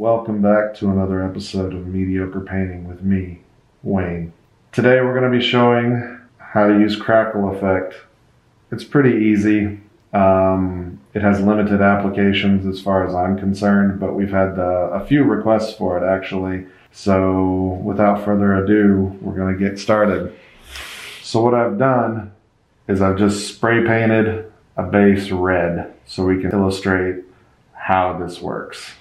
welcome back to another episode of Mediocre Painting with me, Wayne. Today we're going to be showing how to use Crackle Effect. It's pretty easy. Um, it has limited applications as far as I'm concerned, but we've had uh, a few requests for it actually. So without further ado, we're going to get started. So what I've done is I've just spray painted a base red so we can illustrate how this works.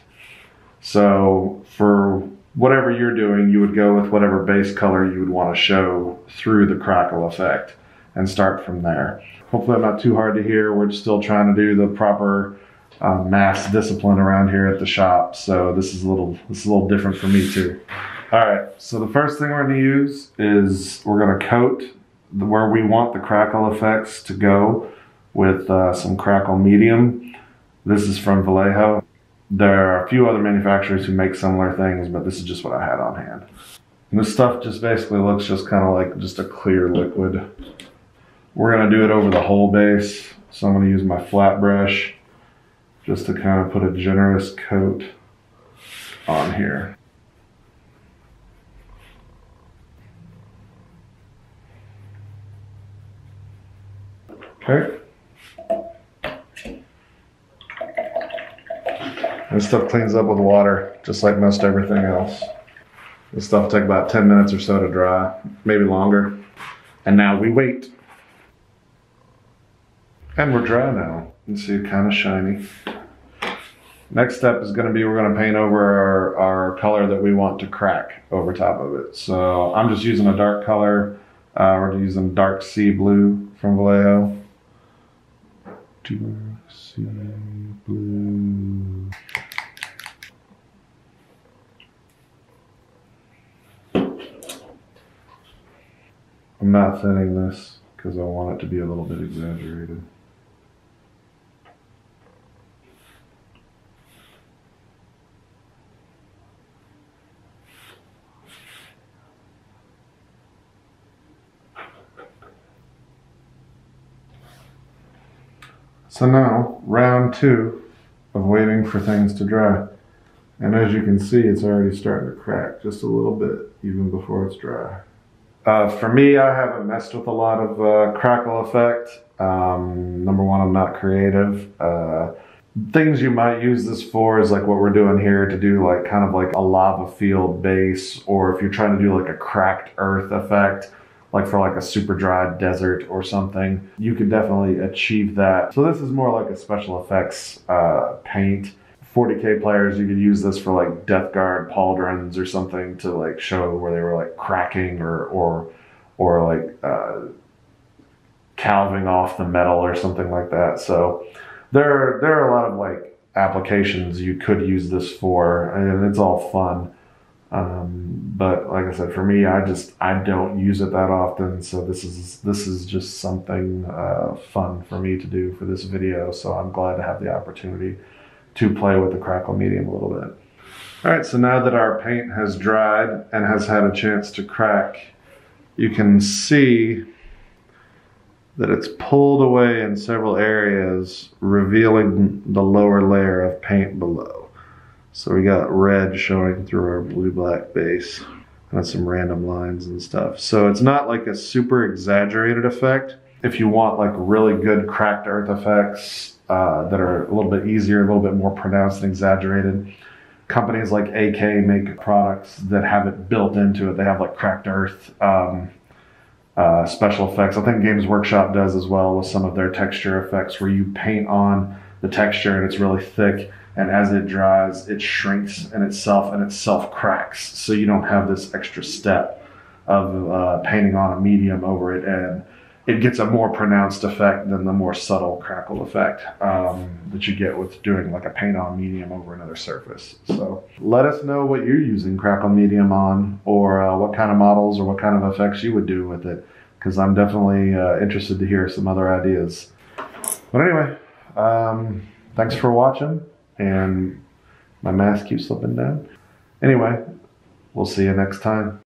So for whatever you're doing, you would go with whatever base color you would want to show through the crackle effect and start from there. Hopefully I'm not too hard to hear. We're still trying to do the proper uh, mass discipline around here at the shop. So this is a little, this is a little different for me too. All right, so the first thing we're gonna use is we're gonna coat the, where we want the crackle effects to go with uh, some crackle medium. This is from Vallejo. There are a few other manufacturers who make similar things, but this is just what I had on hand. And this stuff just basically looks just kind of like just a clear liquid. We're gonna do it over the whole base. So I'm gonna use my flat brush just to kind of put a generous coat on here. Okay. This stuff cleans up with water, just like most everything else. This stuff take about 10 minutes or so to dry, maybe longer. And now we wait. And we're dry now. You see it kind of shiny. Next step is gonna be we're gonna paint over our, our color that we want to crack over top of it. So I'm just using a dark color. Uh, we're using dark sea blue from Vallejo. Dark sea blue. I'm not thinning this because I want it to be a little bit exaggerated. So now, round two of waiting for things to dry. And as you can see, it's already starting to crack just a little bit, even before it's dry. Uh, for me, I haven't messed with a lot of uh, crackle effect. Um, number one, I'm not creative. Uh, things you might use this for is like what we're doing here to do like kind of like a lava field base, or if you're trying to do like a cracked earth effect, like for like a super dry desert or something, you could definitely achieve that. So this is more like a special effects uh, paint. 40k players, you could use this for like Death Guard pauldrons or something to like show where they were like cracking or or or like uh, calving off the metal or something like that. So there there are a lot of like applications you could use this for, and it's all fun. Um, but like I said, for me, I just I don't use it that often, so this is this is just something uh, fun for me to do for this video. So I'm glad to have the opportunity to play with the crackle medium a little bit. All right, so now that our paint has dried and has had a chance to crack, you can see that it's pulled away in several areas, revealing the lower layer of paint below. So we got red showing through our blue-black base and some random lines and stuff. So it's not like a super exaggerated effect. If you want like really good cracked earth effects, uh, that are a little bit easier, a little bit more pronounced and exaggerated. Companies like AK make products that have it built into it. They have like cracked earth um, uh, special effects. I think Games Workshop does as well with some of their texture effects where you paint on the texture and it's really thick. And as it dries, it shrinks in itself and itself cracks. So you don't have this extra step of uh, painting on a medium over it and it gets a more pronounced effect than the more subtle crackle effect um, that you get with doing like a paint on medium over another surface. So let us know what you're using crackle medium on or uh, what kind of models or what kind of effects you would do with it because I'm definitely uh, interested to hear some other ideas. But anyway, um, thanks for watching and my mask keeps slipping down. Anyway, we'll see you next time.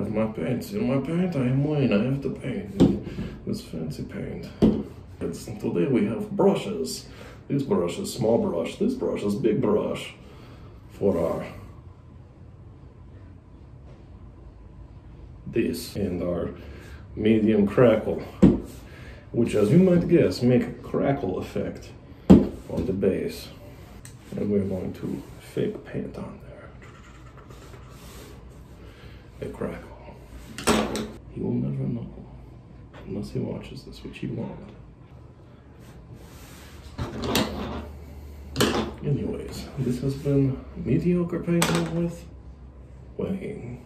Have my paint. See my paint? I am Wayne. I have the paint. It's fancy paint. It's, today we have brushes. This brush is small brush. This brush is big brush for our this and our medium crackle, which as you might guess make a crackle effect on the base. And we're going to fake paint on there. A crackle. He will never know unless he watches this, which he won't. Anyways, this has been mediocre painting with Wayne.